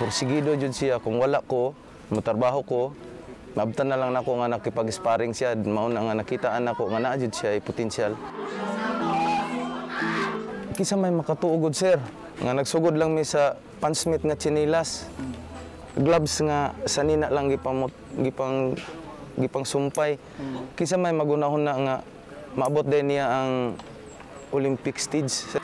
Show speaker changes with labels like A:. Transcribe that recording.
A: Porsigido jud siya kung wala ko, motrabaho ko, Mabtan na lang nako nga nakipag-sparring siya, mao na nga nakitaan nako nga naa jud siya ay potensyal. Kisa may makatuugod sir, nga nagsugod lang mi sa pansmith nga chinilas. Gloves nga sanina lang gipamot gipang gipang sumpay. Kisa may magunahon na nga maabot din niya ang Olympic stage.